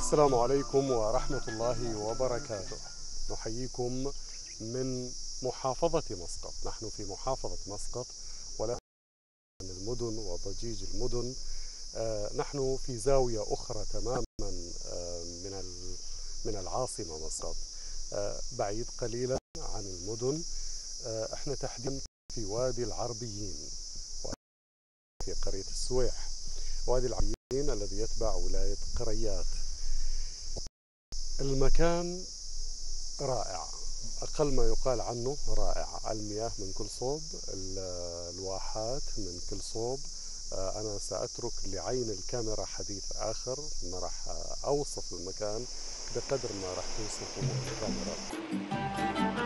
السلام عليكم ورحمة الله وبركاته. نحييكم من محافظة مسقط. نحن في محافظة مسقط ولا عن المدن وضجيج المدن. آه، نحن في زاوية أخرى تماما آه، من من العاصمة مسقط. آه، بعيد قليلا عن المدن. إحنا تحديدا في وادي العربيين في قرية السويح. وادي العربيين الذي يتبع ولاية قريات. المكان رائع. أقل ما يقال عنه رائع. المياه من كل صوب ال- الواحات من كل صوب. آه، أنا سأترك لعين الكاميرا حديث آخر. ما راح أوصف المكان بقدر ما راح توصفه الكاميرا.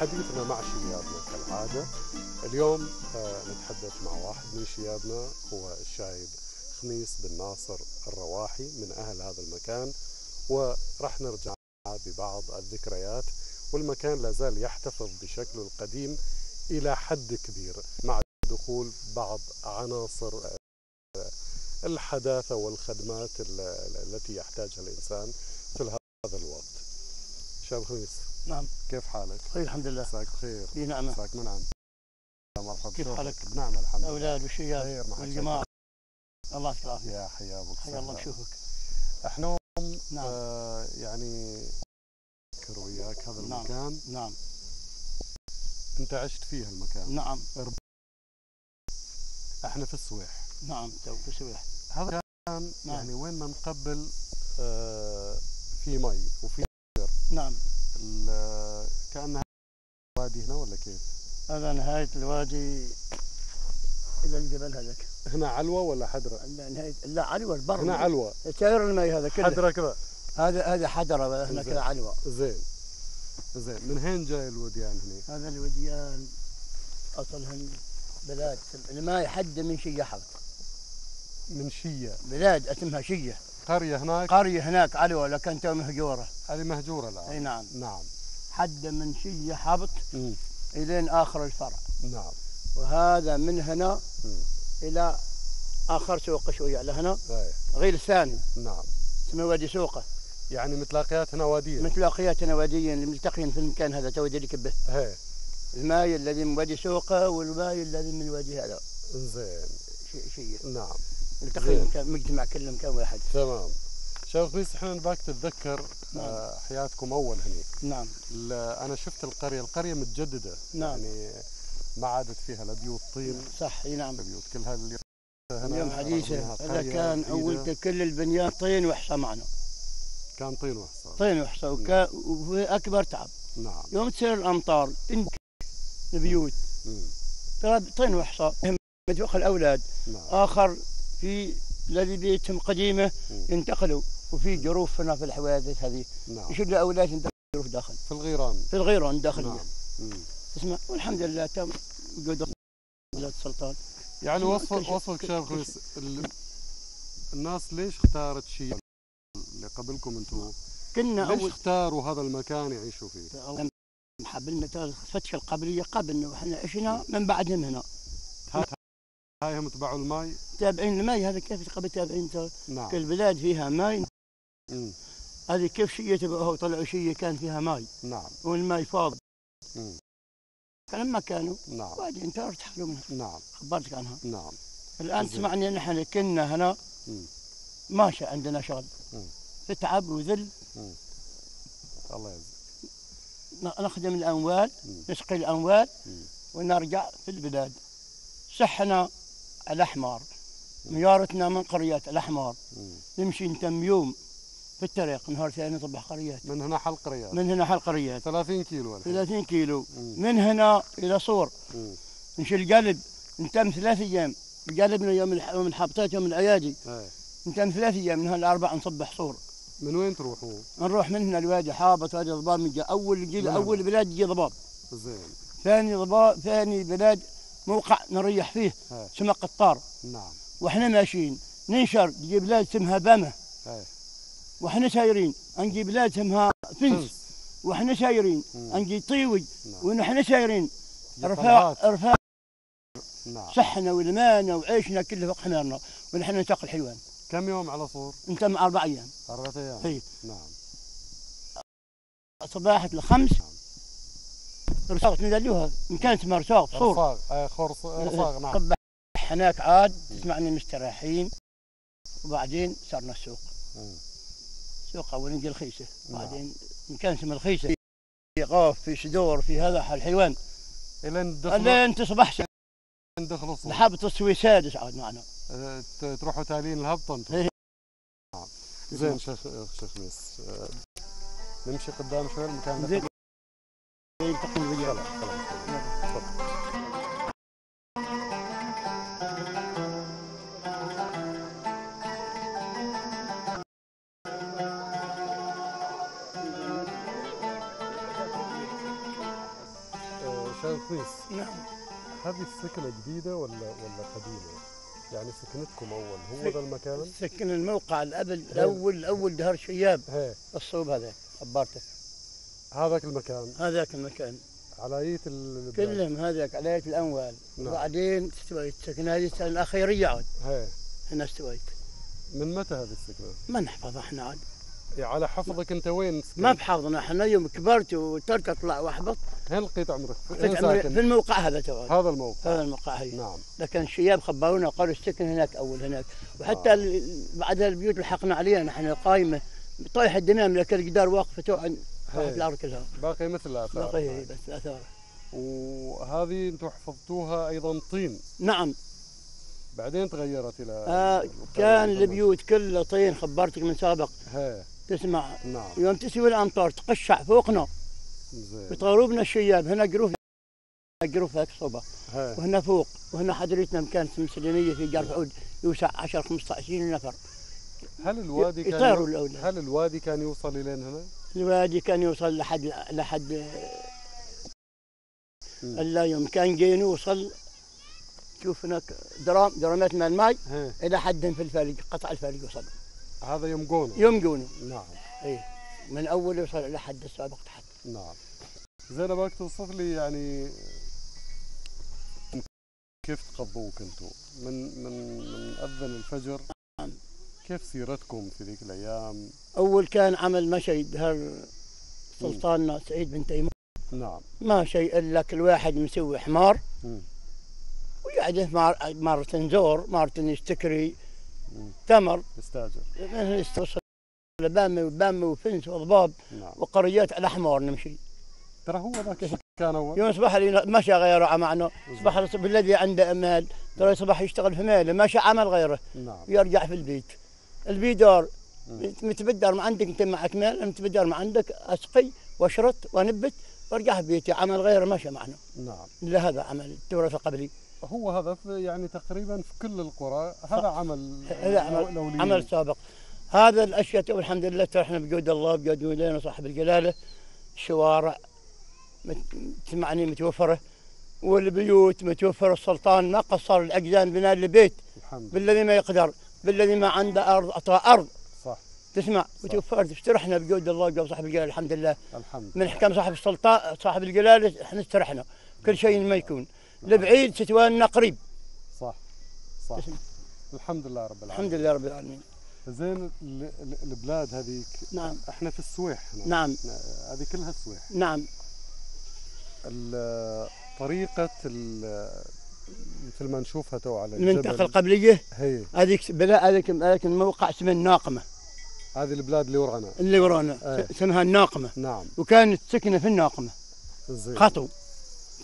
حديثنا مع شيابنا كالعادة. اليوم آه، نتحدث مع واحد من شيابنا هو الشايب خميس بن ناصر الرواحي من أهل هذا المكان وراح نرجع ببعض الذكريات والمكان لا زال يحتفظ بشكله القديم إلى حد كبير مع دخول بعض عناصر آه، الحداثة والخدمات ال- ال- التي يحتاجها الإنسان مثل شاب خميس نعم. كيف حالك؟ خير الحمد لله. مساك بخير. في نعمة مساك منعم. مرحبا. كيف. حالك؟ بنعمة الحمد لله. الأولاد والشياب والجماعة. الله يعطيك العافية. يا حيا أبو حيا الله نشوفك إحنا نعم. آه يعني أذكر وياك هذا نعم. المكان. نعم. أنت عشت فيه المكان. نعم. إحنا في السويح. نعم تو في سويح هذا كان نعم. يعني وين ما نقبل آه في مي وفي نعم. ال- كانها وادي هنا ولا كيف؟ هذا نهاية الوادي إلى الجبل هذاك هنا علوة ولا حدرة؟ لا نهاية لا علوة البر. هنا علوة. سير الماء هذا كله. حدرة كذا. هذا هذا حدرة هنا. كذا علوة. زين. زين. من هين جاي الوديان هنا؟ هذا الوديان أصلهن بلاد الماء حد من شية حوت من شية بلاد اسمها شية قرية هناك؟ قرية هناك علوة لكن تو مهجورة. هذه مهجورة الآن. أي نعم. نعم. حد من شية حبط مم. إلين آخر الفرع. نعم. وهذا من هنا مم. إلى آخر سوق شوية على هنا. إيه. غير الثاني. نعم. اسمه وادي سوقة. يعني متلاقيات هنا وادية متلاقياتنا واديا الملتقين في المكان هذا تو لك به. إيه. الماي الذي من وادي سوقة والماي الذي من وادي هذا. زين شيء شيء. نعم. مكان مجتمع كله مكان واحد. تمام. شوف خميس إحنا نباك تتذكر نعم. آه، حياتكم أول هني. نعم. أنا شفت القرية القرية متجددة. نعم. يعني ما عادت فيها لا بيوت طين صح إي نعم. البيوت كلها اللي هنا اليوم إنها هذا كان أول كل البنيان طين وحصى معنا. كان طين وحصى طين وحصى وكا- وفي أكبر تعب. نعم. يوم تصير الأمطار انك البيوت. ترى طين وحصى مدوخ الأولاد. نعم. آخر في الذي بيتهم قديمة مم. ينتقلوا وفي جروف هنا في الحوادث هذه. نعم. يشد الأولاد ينتقلوا جروف داخل. في الغيران. في الغيران داخلية نعم. مم. اسمع والحمد لله تم وجود ولاد السلطان يعني كل وصفك شاب الناس ليش اختارت شيء اللي قبلكم أنتم؟ كنا ليش أول اختاروا هذا المكان يعيشوا فيه؟ حبلنا الفتشة القبلية قبلنا وإحنا عشنا من بعدهم هنا. هاي هم تبعوا الماي؟ تابعين الماي هذا كيف قبل تابعين نعم. كل بلاد فيها ماي. مم. هذه كيف شيء تبعوها وطلعوا شيء كان فيها ماي. نعم. والماي فاض. مم. فلما كانوا نعم. بعدين ترى ارتحلوا منها. نعم. خبرتك عنها نعم. الآن زين. سمعنا نحن كنا هنا. مم. ماشي عندنا شغل. مم. في تعب وذل الله يجزيك نخدم الأموال. نسقي الأموال. ونرجع في البلاد. صحنا الاحمر ميارتنا من قريات الأحمر. مم. نمشي نتم يوم في الطريق نهار ثاني نصبح قريات من هنا حلق رياض من هنا حل قريات 30 كيلو الحين. 30 كيلو. مم. من هنا إلى صور. مم. نشيل قلب نتم ثلاث أيام. قلبنا يوم يوم الحبطات يوم الايادي إيه. نتم ثلاث أيام من هالاربع نصبح صور. من وين تروحوا؟ نروح من هنا الوادي حابط وادي ضباب نجي أول جيل. أول بلاد يجي ضباب زين. ثاني ضبا ثاني بلاد موقع نريح فيه. اسمه قطار نعم. وإحنا ماشيين. ننشر بلاد اسمها باما هاي. وإحنا سايرين نجي بلاد اسمها فنس. وإحنا سايرين. نجي طيوي نعم. ونحن سايرين رفاع. رفاع نعم. صحنا ولمانا وعيشنا كله فوق حمارنا ونحن نساق الحيوان كم يوم على صور؟ أنت مع أربع أيام. أربعة أيام. هي. نعم. صباحة الخمس. رصاغ تندلوها إن كانت مرصاغ صور. آه خرص رصاغ نعم. هناك عاد تسمعني مستريحين وبعدين صرنا السوق. سوق أول نجي الخيسة نعم. بعدين ان كان اسمه الخيسة. في قاف في صدور في هذا الحيوان إلين دخلوا لين تصبح إلين دخلوا الصور لحابة السوي سادس عاد معنا. تروحوا تالين الهبطة أنتم إيه. زين شيخ شيخ ميس. آه، نمشي قدام شوي المكان زين. يلتقي الوجه ميس نعم. هذه السكنة جديدة ولا ولا قديمة؟ يعني سكنتكم أول هو ذا المكان؟ سكن الموقع الأبل الأول أول دهر شياب. هي. الصوب هذا خبرته هذاك المكان. هذاك المكان. على أية كلهم هذاك علية الأموال. نعم. وبعدين استويت. سكن هذه السنة الأخيرية عاد هي. هنا استويت. من متى هذه السكنة؟ ما نحفظ إحنا عاد. على حفظك أنت وين سكنت؟ ما بحفظنا إحنا يوم كبرت وترك اطلع واحبط هين لقيت عمرك؟ عمري ساكن؟ في الموقع هذا تو هذا الموقع. هذا الموقع هي نعم. لكن الشياب خبرونا قالوا السكن هناك أول هناك. وحتى آه. بعدها البيوت لحقنا عليها نحن قايمة طايح الدمام لكن الجدار واقفه تو عن هي. راحت الأرض كلها. باقي مثل الآثار باقي هي بس الاثار وهذه أنتم حفظتوها أيضا طين. نعم. بعدين تغيرت إلى آه كان البيوت كلها طين خبرتك من سابق. هي. تسمع. نعم. يوم تسوي الأمطار تقشع فوقنا. زين. ويطيروبنا الشياب. هنا جروف جروف هيك صوبه وهنا فوق. وهنا حضرتنا مكان مسلميه في جرف عود يوسع 10 15 نفر. هل الوادي كان يطيروا الاولاد هل الوادي كان يوصل إلين هنا؟ الوادي كان يوصل لحد لحد. إلا يوم كان جينا وصل. شوف هناك درام درامات من الماء هي إلى حد في الفلق قطع الفلق وصل. هذا يوم قونو يوم جونا نعم. اي من أول يوصل إلى حد السابق تحت. نعم. زين ابغاك توصف لي يعني كيف تقضوك أنتم من من من أذن الفجر نعم. كيف سيرتكم في ذيك الأيام؟ أول كان عمل مشي دهر سلطاننا سعيد بن تيمور. نعم. ما شيء إلا كل واحد مسوي حمار. ويقعد مار- مرة زور مرة يشتكري. تمر. يستاجر يستوصل بامي وبامي وفنس وضباب نعم. وقريات على حمار نمشي. ترى هو ذاك كان أول. يوم صباح مشى غيره معنا صباح بالذي عنده أمال. ترى صباح يشتغل في ماله. ماشي عمل غيره. نعم. ويرجع في البيت. البيدار. مم. متبدر ما عندك أنت معك مال متبدر ما عندك أسقي وأشرط وأنبت وارجع في بيتي. عمل غيره ماشي معنا نعم. إلا هذا عمل التورث قبلي هو هذا في يعني تقريبا في كل القرى. هذا عمل هذا عمل. عمل سابق. هذا الأشياء تو الحمد لله ترى إحنا بجود الله بجود مولانا صاحب الجلالة. الشوارع مت- تسمعني متوفرة. والبيوت متوفرة. السلطان ما قصر الاجزان بناء البيت. بالذي ما يقدر بالذي ما عنده أرض اعطاه أرض. صح. تسمع؟ وتوفرت استرحنا بجود الله بجود صاحب الجلالة. الحمد لله. الحمد من حكم صاحب السلطان صاحب الجلالة إحنا استرحنا. كل شيء ما يكون. البعيد ستواننا قريب. صح صح. تسمع. الحمد لله رب العالمين. الحمد لله رب العالمين. زين ال- ال- البلاد هذيك نعم. إحنا في السويح. هنا. نعم هذه كلها السويح. نعم. طريقة ال- مثل ما نشوفها تو على الجبل. القبلية؟ هي. هذيك بلا هذيك هذيك الموقع اسمه الناقمة. هذه البلاد اللي ورانا. اللي ورانا. أي. اسمها الناقمة. نعم. وكانت سكنة في الناقمة. زين. خطو.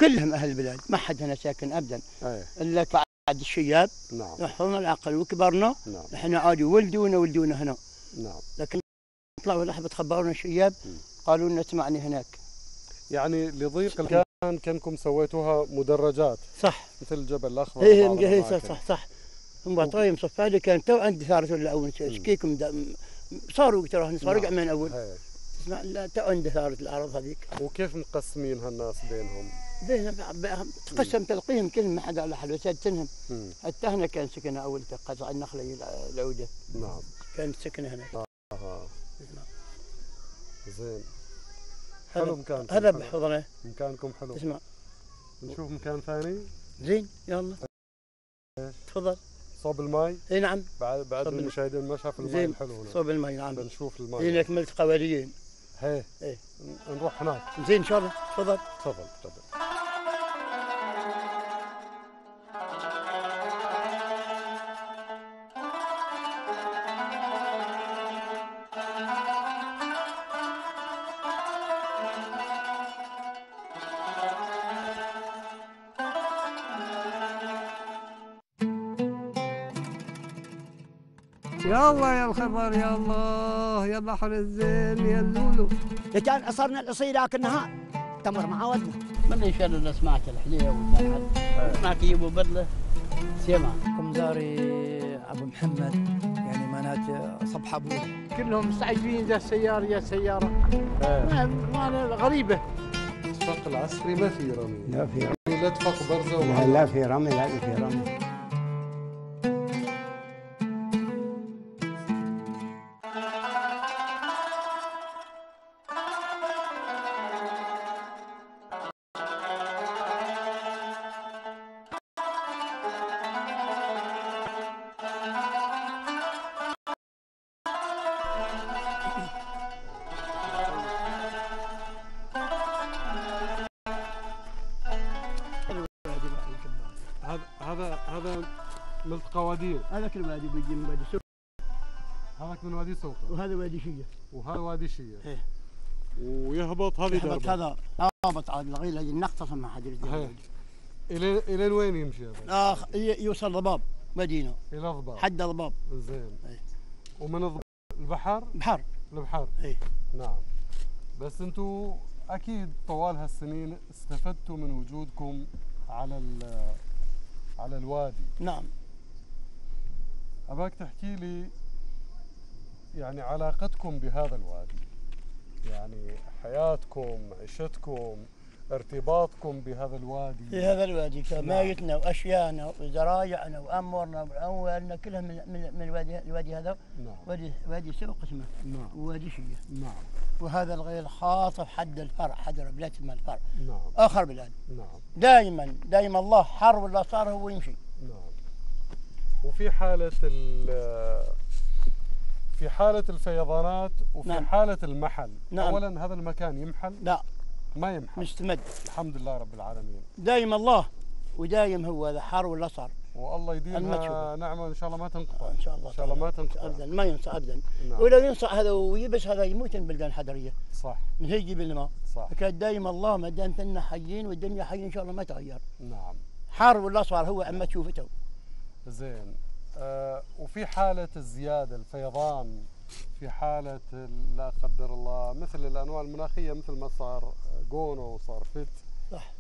كلهم أهل البلاد ما حد هنا ساكن ابدا. إيه إلا بعد الشياب نعم. يحفظنا العقل وكبرنا. نعم. إحنا عادي ولدونا ولدونا هنا. نعم. لكن طلعوا لحظة خبرونا الشياب. قالوا لنا اسمعني هناك. يعني لضيق المكان كانكم سويتوها مدرجات. صح. مثل الجبل الأخضر إيه هي الأماكن. صح صح صح. هم طايم صفالي كان تو عندي ثارة ولا أول؟ شكيكم صاروا ترى صاروا نعم. من أول. هي. تسمع؟ لا تو عنده ثارت الأرض هذيك. وكيف مقسمين هالناس بينهم؟ تقسم تلقيهم كل ما حد على سنهم مم. حتى هنا كان سكنه أول قطع النخلة العودة. نعم. كانت سكنه هنا آه. زين. حلو مكانكم هذا. بحضنه. مكانكم حلو. تسمع نشوف مكان ثاني؟ زين يلا؟ تفضل. صوب الماي؟ إي نعم. بعد بعد المشاهدين ما شاف الماي زين. الحلو هنا. صوب الماء نعم. بنشوف زين الماي اكملت قواريين هي. إيه. ن- نروح هناك. زين إن شاء الله. تفضل. تفضل تفضل. يلا يا الخبر يا الله يا بحر الزين يا اللولو. كان عصرنا الأصيل لكنها تمر مع ودنا. من شاء الله سمعت الحلية سمعت يبو بدلة؟ سمع كمزاري أبو محمد؟ يعني معناته صبح ابوه كلهم مستعجلين ذا السيارة يا سيارة. ما ما غريبة. الفق العسكري ما في رمي. لا في يعني لا تفق برزة لا في رمي لا في رمي. هذا هذا ملت قوادير هذاك الوادي بيجي من وادي سوق. هذاك من وادي سوقه وهذا وادي شية. وهذا وادي شية. إيه. ويهبط هذه يهبط هذا. هابط عاد الغيل هذه النقطة ما حد يريد هي. إلى إلى وين يمشي هذا؟ آخ يوصل ضباب مدينة. إلى ضباب. حد ضباب. زين. إيه. ومن الضباب البحر بحر البحر إيه. نعم. بس أنتم أكيد طوال هالسنين استفدتوا من وجودكم على ال- على الوادي. نعم. أباك تحكي لي يعني علاقتكم بهذا الوادي. يعني حياتكم عيشتكم. ارتباطكم بهذا الوادي. في هذا الوادي كان نعم. وأشيانا وزرايعنا وأمورنا وأموالنا كلها من من, من الوادي الوادي هذا نعم. وادي وادي سوق اسمه. نعم. ووادي شيه نعم. وهذا الغير خاطف حد الفرع حد بلاد الفرع نعم. آخر بلاد. نعم. دائما دائما الله حر ولا صار هو يمشي. نعم. وفي حالة ال في حالة الفيضانات وفي نعم. حالة المحل. نعم. أولا هذا المكان يمحل؟ لا. ما يمحل مستمد. الحمد لله رب العالمين. دائما الله ودايم هو هذا حر ولا صار. والله. يديمها نعمة إن شاء الله ما تنقطع. إن شاء الله إن شاء الله ما. تنقطع. ابدا ما ينصى ابدا. نعم. ولو ينصى هذا ويبس هذا يموت البلدان الحضرية. صح. من هي يجيب الماء صح. فكان دايما الله ما دام كنا حيين والدنيا حية إن شاء الله ما تغير. نعم. حر ولا صار هو أما تشوفته. زين. آه وفي حالة الزيادة الفيضان في حالة ال- لا قدر الله مثل الأنواء المناخية مثل ما صار جونو وصار فيت صح.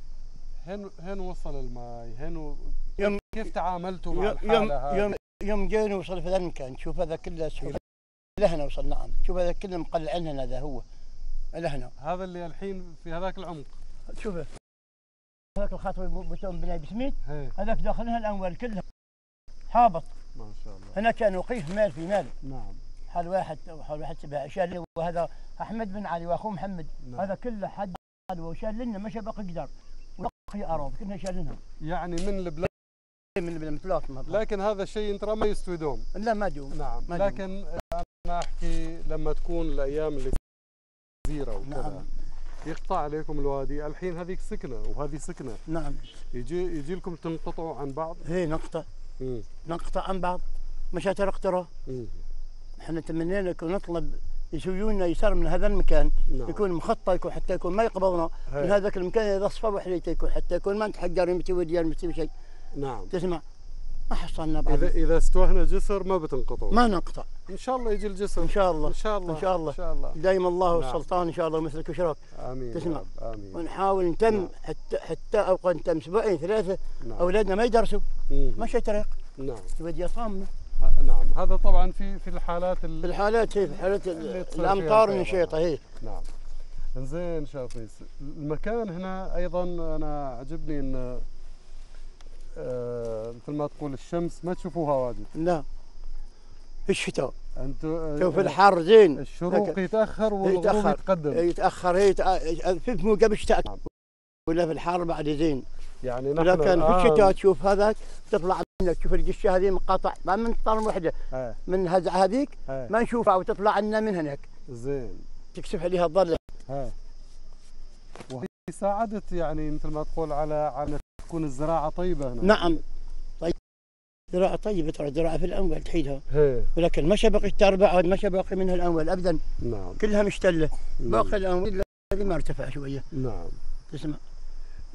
هن هن وصل الماي هن و... يوم- كيف تعاملتوا مع الحالة يوم هذه؟ يوم, يوم جينا وصل في ذا المكان شوف هذا كله شوف لهنا وصل نعم. شوف هذا كله مقلع عننا هذا هو. لهنا. هذا اللي الحين في هذاك العمق. شوفه هذاك الخاطر بتوم بناي بسميت. هي هذاك داخلها الاموال كلها. هابط ما شاء الله. هنا كان وقيف مال في مال. نعم. حال واحد حال واحد سبع شال وهذا أحمد بن علي واخوه محمد. نعم. هذا كله حد وشال لنا مشى بقى قدر. وبقي أراضي كلها شال لنا يعني من البلاد؟ من ما لكن هذا الشيء انت ما يستوي دوم لا ما دوم نعم. ما دوم. لكن أنا أحكي لما تكون الأيام اللي جزيره وكذا. نعم. يقطع عليكم الوادي. الحين هذيك سكنة وهذه سكنة. نعم. يجي يجي لكم تنقطعوا عن بعض؟ هي نقطة مم. نقطة عن بعض. مش ترى مم. إحنا تمنينا يكون نطلب يسويوا لنا يسار من هذا المكان نعم. يكون مخطط يكون حتى يكون ما يقبضنا. من هذاك المكان إذا صفر وحديته يكون حتى يكون ما نتحجر يمتي وديان يمتي شيء. نعم. تسمع؟ ما حصلنا اذا بعد. اذا استوهنا جسر ما بتنقطعوا ما نقطع. إن شاء الله يجي الجسر. إن شاء الله. إن شاء الله. إن شاء الله. شاء الله. دايم الله نعم. والسلطان إن شاء الله مثلك وشرف. آمين تسمع. آمين. ونحاول نتم نعم. حتى حتى اوقات نتم أسبوعين ثلاثة نعم. أولادنا ما يدرسوا. مم. مشي طريق. نعم. ودي صامه نعم هذا طبعا في في الحالات في ال... الحالات هي في حالات الأمطار النشيطه هي نعم. إنزين شافيس المكان هنا أيضا أنا عجبني إن آه، مثل ما تقول الشمس ما تشوفوها واجد. لا. في الشتاء أنتم شوف الحر زين. الشروق يتأخر والغروب يتأخر. يتقدم. يتأخر هي يتأ- في مو قبل الشتاء نعم. ولا في الحر بعد زين. يعني نحن لكن في الشتاء تشوف هذاك تطلع تشوف القشه هذه منقطع. ما من طرف وحده. من هزعه هذيك ما نشوفها وتطلع لنا من هناك. زين. تكسف عليها الظل. وهي ساعدت يعني مثل ما تقول على على تكون الزراعة طيبة هنا. نعم. طيب. زراعة طيبة ترى زراعة في الأموال تحيدها. ولكن ما شبقي تربع ما شبقي منها الأموال ابدا. نعم. كلها مشتلة. نعم. باقي الأموال الذي ما ارتفع شوية. نعم. تسمع.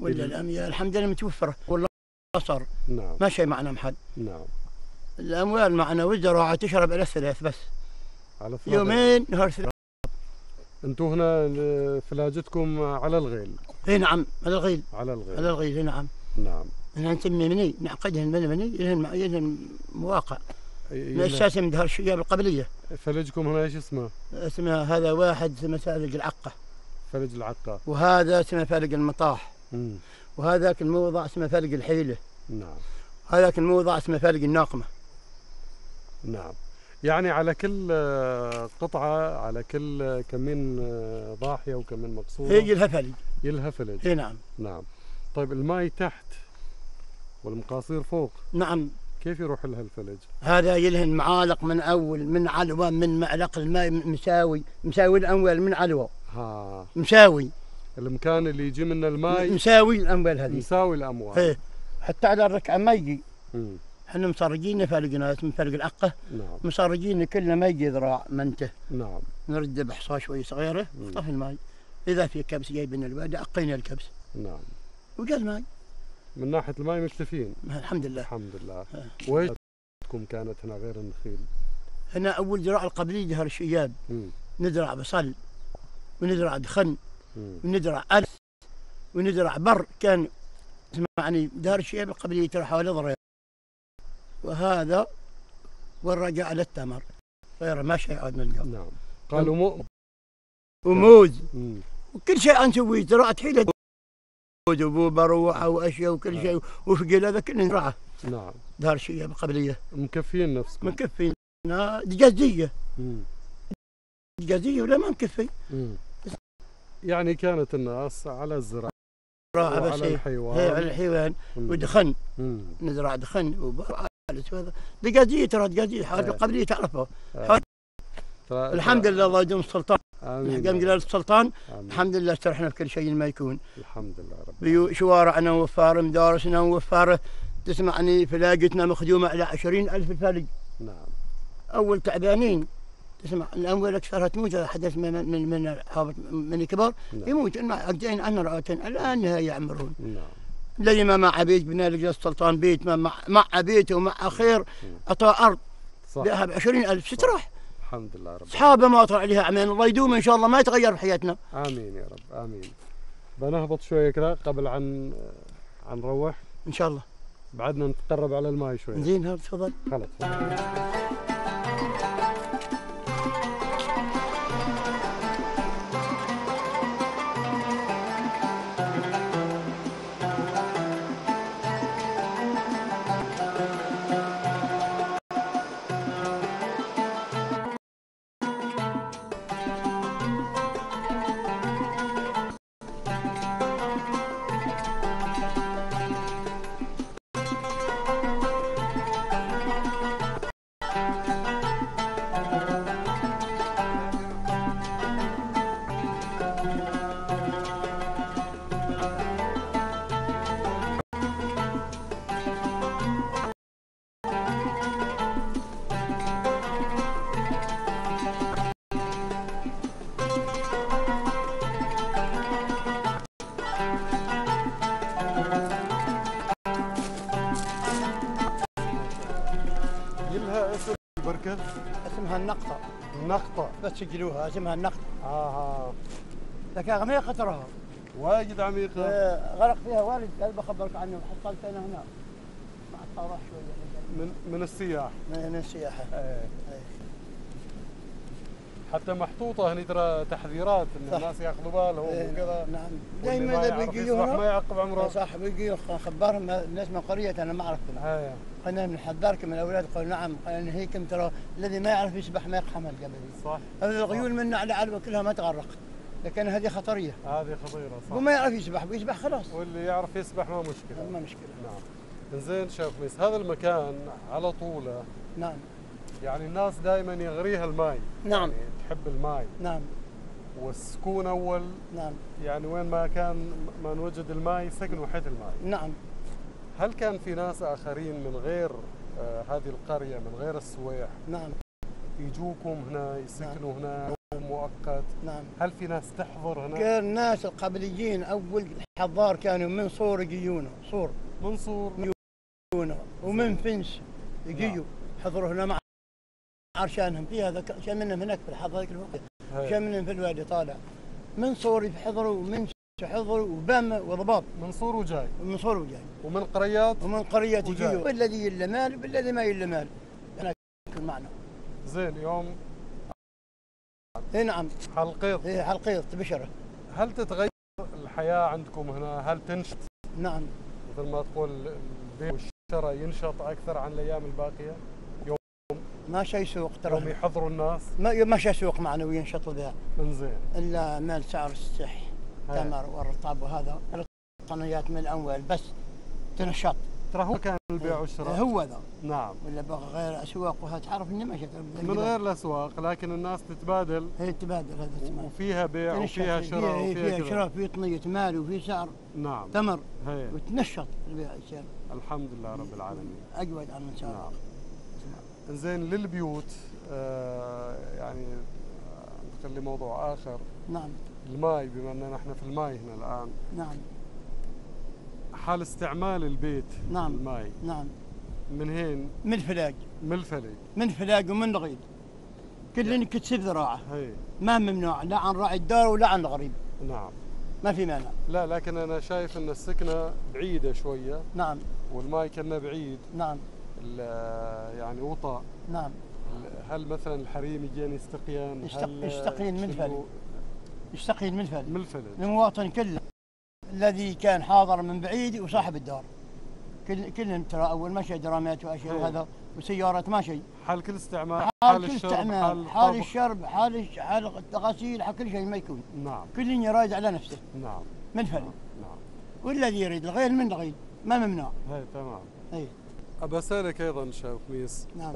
ولا ال- الأميال. الحمد لله متوفرة. والله صار نعم. ما شيء معنا محل. نعم. الأموال معنا والزراعه تشرب على الثلاث بس. على ثلاثة. يومين نهار ثلاث أنتم هنا فلاجتكم على الغيل. إي نعم على الغيل. على الغيل. على الغيل إي نعم. نعم. إحنا نسمي مني نعقدهن من مني يلهن مواقع. ي- من دهر الشياب القبلية. فلجكم هنا إيش اسمه؟ اسمها هذا واحد اسمه فالق العقة. فلج العقا وهذا اسمه فالق المطاح. مم. وهذاك الموضع اسمه فالق الحيلة. نعم. هذاك الموضع اسمه فالق الناقمة. نعم. يعني على كل قطعة على كل كمين ضاحية وكمين مقصورة هي لها فالق يلها فلج إي نعم. نعم. طيب الماي تحت والمقاصير فوق نعم. كيف يروح لها الفلج؟ هذا يلهن معالق من أول من علوة من معلق الماء مساوي مساوي الاموال من علوة. ها. مساوي. المكان اللي يجي منه الماي. مساوي الأموال هذه. يساوي الأموال. إيه. حتى على الركعه ما يجي. إحنا مصرجين فالقنا اسمه فالق العقه نعم. مصرجين كله ما يجي ذراع منته. نعم. نرد بحصاه شوي صغيرة. طفي الماء إذا في كبس جايبين الواد عقينا الكبس. نعم. وجا الماء من ناحية الماي مكتفين الحمد لله. الحمد لله. آه. وإيش كانت هنا غير النخيل؟ هنا أول زراعه القبلية دهر الشياب. نزرع بصل ونزرع دخن. ونزرع ألف ونزرع بر. كان اسمعني دار الشياب القبلية ترى حوالي ضريب وهذا والرجاء على التمر. غير ما شيء عاد نلقى نعم. قالوا مو وموز. مم. وكل شيء نسويه زراعة حيلة موز وبوبر وأشياء وكل شيء. وفقل هذا كله نزرعه نعم. دار الشياب القبلية مكفين نفسكم. مكفي دجازية مم. دجازية ولا ما مكفي؟ مم. يعني كانت الناس على الزراعة زراعة بس وعلى هي على الحيوان الحيوان. ودخن. نزرع دخن وبر هذا دقازية ترى دقازية حاجة إيه. القبلية تعرفها. ترى- الحمد لله الله يدوم السلطان. يا رب. جلال السلطان آمين. الحمد لله استرحنا في كل شيء ما يكون. الحمد لله رب بيو شوارعنا وفار مدارسنا وفاره تسمعني فلاقتنا مخدومة على عشرين ألف الفلق نعم. أول تعبانين. تسمع الأموال أكثرها تموت حدث من من من من الكبار. نعم. يموت إن عدين عنا رأتين الآن يعمرون. نعم. ما مع عبيد بنا لقى السلطان بيت ما مع مع عبيته ومع أخير أعطاه أرض. صح. بيعها ب 20000 ستراح الحمد لله رب أصحابه ما طلع عليها عمين الله يدوم إن شاء الله. ما يتغير في حياتنا. آمين يا رب. آمين. بنهبط شوية كذا قبل عن عن نروح إن شاء الله. بعدنا نتقرب على الماي شوية. زين تفضل. خلاص. النقطة. النقطة؟ بس سجلوها اسمها النقطة. آها لكن عميقة تراها واجد عميقة. آه، غرق فيها والد قال بخبرك عنه حصلت أنا هنا. مع الطراح شوية من من السياح. من السياحه إيه. إيه. حتى محطوطة هني ترى تحذيرات إن. الناس ياخذوا بالهم إيه، وكذا. نعم. دائما ما إذا يعرف بيجي يسبح ما هنا يعقب عمره. صح بيجي خبرهم الناس من قرية أنا ما اعرفكم قلنا بنحذركم الأولاد قالوا نعم قال نهيكم ترى الذي ما يعرف يسبح ما يقحم الجبل صح. الغيول منا على علوه كلها ما تغرق. لكن هذه خطرية. هذه خطيرة صح. وما يعرف يسبح ويسبح خلاص. واللي يعرف يسبح ما مشكلة. ما مشكلة. نعم. زين شيخ خميس هذا المكان على طوله نعم. يعني الناس دائما يغريها الماي. نعم. يعني تحب الماي. نعم. والسكون أول. نعم. يعني وين ما كان ما نوجد الماي سكنوا حيث الماي. نعم. هل كان في ناس آخرين من غير آه هذه القرية من غير السويح؟ نعم. يجوكم هنا يسكنوا هنا مؤقت. نعم. هل في ناس تحضر هنا؟ كان الناس القبليين أول حضار كانوا من صور يجيونا صور. من صور يجيونا ومن فنس. يجيوا نعم. حضروا هنا مع عشانهم في هذا ك- شيء منهم هناك في الحضارة الوقت هاي. شيء منهم في الوادي طالع. من صور حضروا ومن حضروا وبام وضباب. منصور وجاي. ومن صور وجاي. ومن قريات ومن قرية وجاي. يجيوا. بالذي يلا مال بالذي ما يلا مال. هناك المعنى زين يوم إي نعم. حلقيط. هي حلقيط بشرة. هل تتغير الحياة عندكم هنا؟ هل تنشط؟ نعم. مثل ما تقول البيع والشراء ينشط أكثر عن الأيام الباقية؟ ما شيء سوق ترى. يحضروا الناس؟ ما ما شيء سوق معنا وينشط وذا من زين إلا مال سعر السح. تمر والرطاب وهذا. القنيات من الاموال بس تنشط. ترى هو كان البيع والشراء. هو ذا. نعم. ولا بغى غير أسواق وها تعرف إنه ما شكل من غير الأسواق لكن الناس تتبادل. هي تبادل هذا وفيها بيع. وفيها شراء فيها, وفيها فيها شراء في طنية مال وفي سعر. نعم. تمر. هي. وتنشط البيع يصير. الحمد لله رب العالمين. اجود عن ان شاء الله نعم زين للبيوت آه يعني آه، نخلي موضوع آخر. نعم. الماي بما إننا إحنا في الماي هنا الآن. نعم. حال استعمال البيت نعم. الماي. نعم. من هين؟ من فلاج من الفلي من فلاج ومن رغيد كل كتسب ذراعه. هي. ما ممنوع لا عن راعي الدار ولا عن الغريب. نعم. ما في مانع. لا لكن أنا شايف إن السكنة بعيدة شوية. نعم. والماي كنا بعيد. نعم. يعني وطأ. نعم. هل مثلا الحريم يجين يستقيان يستقين. يستقيل من فلاج من الفلج المواطن كله الذي كان حاضر من بعيد وصاحب الدار. كل كلهم ترى أول ما شيء درامات وأشياء إيه. وهذا وسيارات ما شيء. حال كل استعمال حال كل الشرب استعمال حال الطبخ. الشرب حال حال الغسيل حال كل شيء ما يكون. نعم. كل يراجع على نفسه. نعم. من فلي نعم. والذي يريد الغير من الغير. ما ممنوع. هي تمام. اي أسألك أيضا شيخ ميس نعم.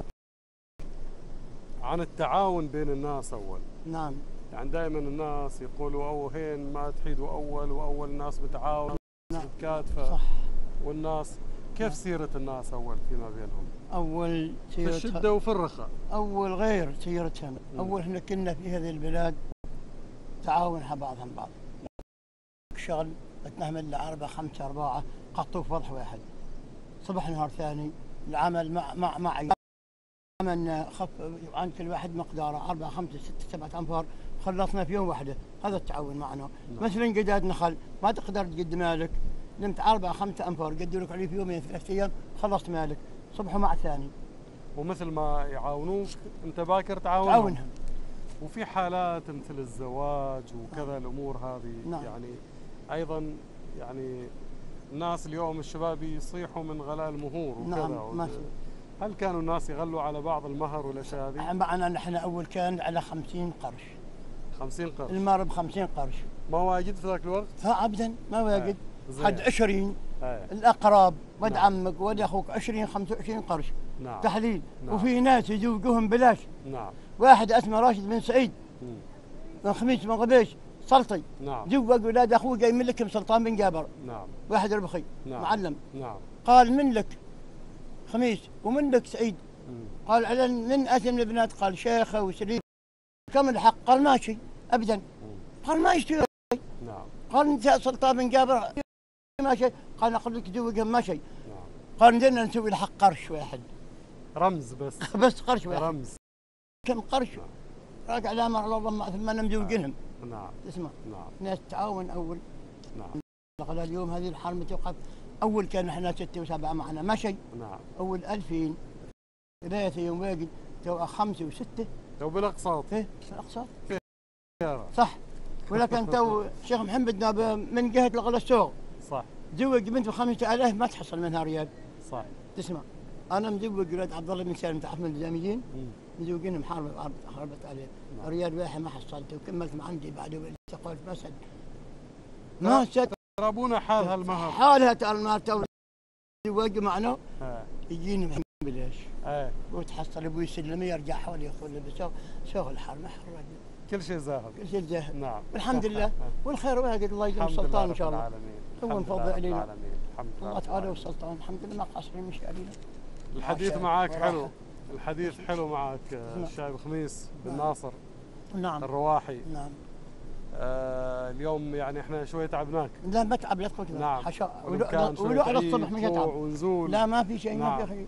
عن التعاون بين الناس أول. نعم. يعني دائما الناس يقولوا أو هين ما تحيدوا أول وأول الناس متعاون نعم. كاتفة. صح. والناس كيف سيرة الناس أول فيما بينهم؟ أول في سيرتها الشدة وفي الرخاء. أول غير سيرتهم. أول إحنا كنا في هذه البلاد تعاون بعضهم بعض. شغل نعمل له أربعة خمسة أربعة قطوف وضح واحد. صبح نهار ثاني. العمل مع مع معي. عملنا خف عن كل واحد مقداره. أربعة خمسة ستة سبعة أنفار. خلصنا في يوم واحدة. هذا التعاون معنا. مثلا قداد نخل. ما تقدر تقد مالك. نمت أربعة خمسة أنفار. قدوا لك عليه في يومين ثلاثة أيام. خلصت مالك. صبحوا مع الثاني ومثل ما يعاونوك أنت باكر تعاونهم. تعاونهم. وفي حالات مثل الزواج وكذا الأمور هذه نعم. يعني أيضا يعني الناس اليوم الشباب يصيحوا من غلاء المهور وكذا نعم ما في. هل كانوا الناس يغلوا على بعض المهر والأشياء هذه؟ معنا نحن أول كان على 50 قرش. 50 قرش. المار ب 50 قرش. ما واجد في ذاك الوقت؟ فابدا ما واجد. زين. حد 20 إيه الاقراب ود نعم. عمك ود أخوك 20 25 قرش. نعم. تحليل. نعم. وفي ناس يذوقوهم بلاش. نعم. واحد اسمه راشد بن سعيد. من خميس من غبيش سلطي نعم. زوج أولاد اخوه جاي من لكم سلطان بن جابر. نعم. واحد ربخي نعم. معلم. نعم. قال من لك؟ خميس. ومن لك سعيد؟ مم. قال على من اسم البنات؟ قال شيخه وسليم. كم الحق؟ قال ماشي ابدا. قال ما يشتري. نعم. قال انت سلطان بن جابر ما شيء. قال أقول لك ذوقهم ما شيء. نعم. قال ندينا نسوي له حق قرش واحد. رمز بس. بس قرش واحد. رمز. كم قرش؟ راجع على أمر الله ما ثم أنا مذوقنهم نعم. اسمع. نعم. ناس تعاون أول. نعم. على اليوم هذه الحرمه توقف أول كان إحنا ستة وسبعة معنا. مشي نعم. أول 2000 ثلاثة يوم واجد تو خمسة وستة. لو بالأقساط. إيه؟ اقساط سيارة. صح. ولكن تو الشيخ محمد من جهة الغلا السوق. صح. زوج بنت بخمسة آلاف ما تحصل منها ريال. صح. تسمع. أنا مزوج ولاد عبد الله بن سالم تعرف من الجامعيين. مم. مزوجين محارب حربت عليه نعم. ريال واحد ما حصلته وكملت مع عندي بعد استقلت ما سد ما سد ترى ابونا حال هالمهر. حالها ما تو زوج معنا. يجيني محمد بلاش إيه وتحصل أبوي يسلم يرجع حولي يقول بس شغل ما حر الرجل كل شيء ذاهب كل شيء ذاهب نعم. والحمد لله. والخير واجد الله يديم الحمد السلطان إن شاء رب الله. العالمين. هو مفضل علينا. الحمد لله الله تعالى. والسلطان الحمد لله ما قصرين مش علينا الحديث معك. حلو. الحديث حلو معك آه، نعم. الشايب خميس بن نعم. ناصر نعم. الرواحي. نعم. آه اليوم يعني إحنا شوي تعبناك. لا ما تعب لا تقول نعم. حشاء ولو على الصبح مش يتعب ونزول. لا ما في شيء ما في نعم. أخي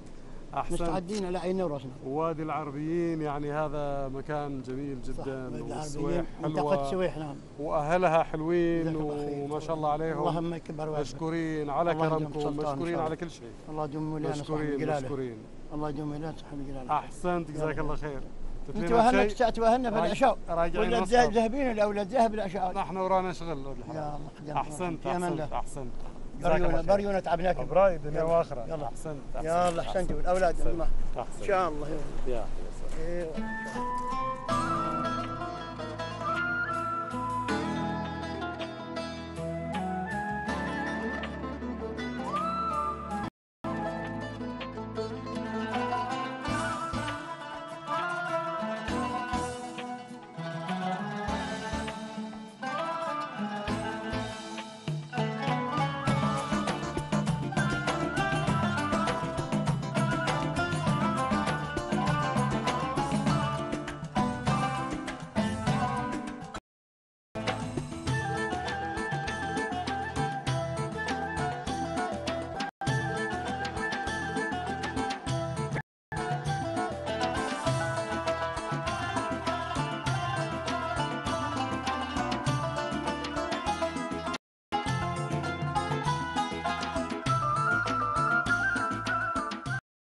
أحسنت. مستعدين على عيننا وراسنا وادي العربيين يعني هذا مكان جميل جدا والسويح حلوة. سويح نعم. وأهلها حلوين. وما شاء الله عليهم. اللهم يكبر مشكورين على كرمكم مشكورين. على كل شيء. الله يدوم ولانا صاحب مشكورين مشكورين. الله يدوم الجلاله أحسنت جزاك الله خير انت تفينا وهلنا بشيء؟ الساعة توهلنا في العشاء ولا ذهبين الاولاد ذهب العشاء نحن ورانا شغل يا. الله. أحسنت أحسنت أحسنت بريونا. بريونا تعبناك ابراي دنيا. واخرة يلا. أحسنت يلا احسنتوا الاولاد أحسنت. ان أحسنت شاء الله يا. أيوه